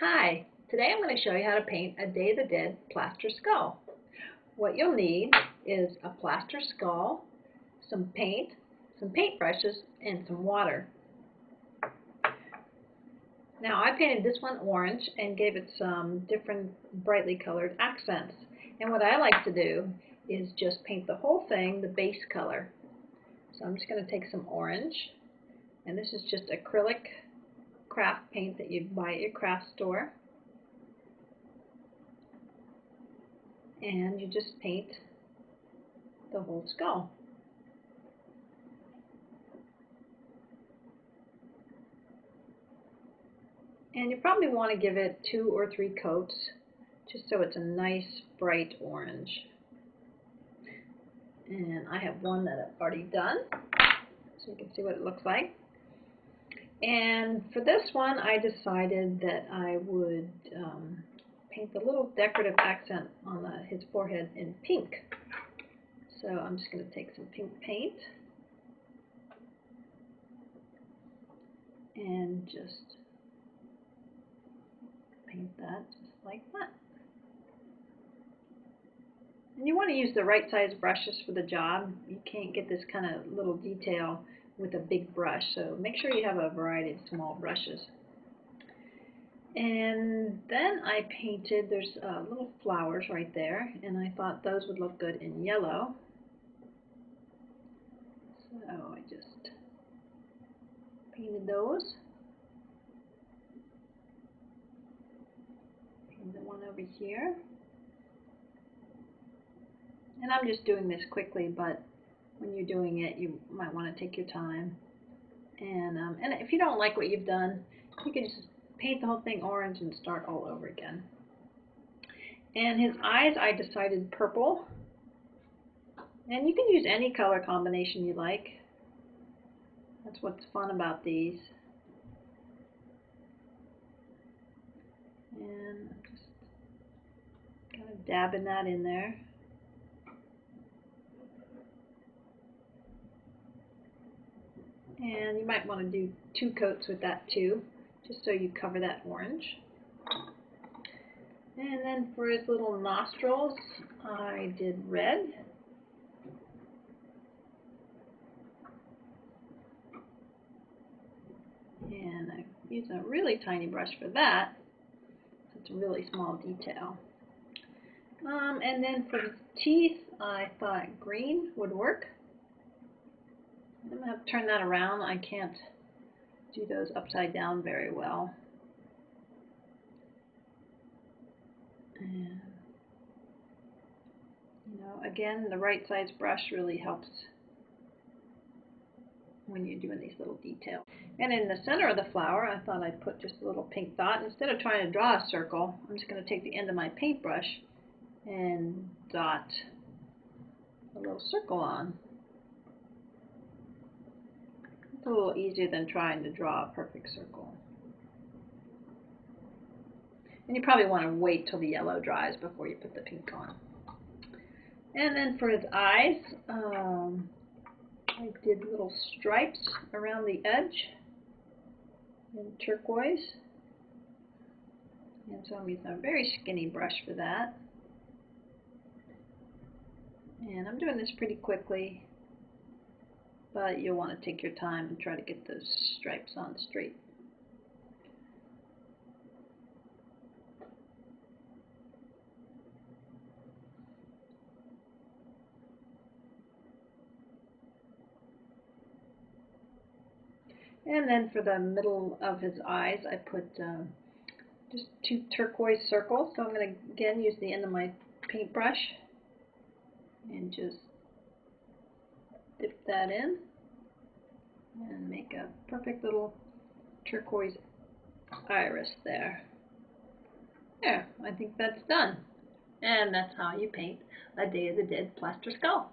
Hi, today I'm going to show you how to paint a Day of the Dead plaster skull. What you'll need is a plaster skull, some paint, some paint brushes, and some water. Now I painted this one orange and gave it some different brightly colored accents. And what I like to do is just paint the whole thing the base color. So I'm just going to take some orange, and this is just acrylic craft paint that you buy at your craft store. And you just paint the whole skull. And you probably want to give it two or three coats just so it's a nice bright orange. And I have one that I've already done so you can see what it looks like. And for this one, I decided that I would um, paint the little decorative accent on the, his forehead in pink. So I'm just going to take some pink paint and just paint that just like that. And you want to use the right size brushes for the job. You can't get this kind of little detail with a big brush. So make sure you have a variety of small brushes. And then I painted, there's uh, little flowers right there, and I thought those would look good in yellow. So I just painted those. Painted one over here. And I'm just doing this quickly, but when you're doing it, you might want to take your time. And, um, and if you don't like what you've done, you can just paint the whole thing orange and start all over again. And his eyes, I decided purple. And you can use any color combination you like. That's what's fun about these. And I'm just kind of dabbing that in there. And you might want to do two coats with that too, just so you cover that orange. And then for his little nostrils, I did red. And I used a really tiny brush for that. It's a really small detail. Um, and then for his teeth, I thought green would work. I'm going to turn that around. I can't do those upside down very well. And, you know, again, the right size brush really helps when you're doing these little details. And in the center of the flower, I thought I'd put just a little pink dot. Instead of trying to draw a circle, I'm just going to take the end of my paintbrush and dot a little circle on. A little easier than trying to draw a perfect circle. And you probably want to wait till the yellow dries before you put the pink on. And then for his eyes, um, I did little stripes around the edge in turquoise. And so I'm using a very skinny brush for that. And I'm doing this pretty quickly but you'll want to take your time and try to get those stripes on straight. And then for the middle of his eyes, I put um, just two turquoise circles. So I'm going to again use the end of my paintbrush and just dip that in and make a perfect little turquoise iris there. There, I think that's done. And that's how you paint a Day of the Dead plaster skull.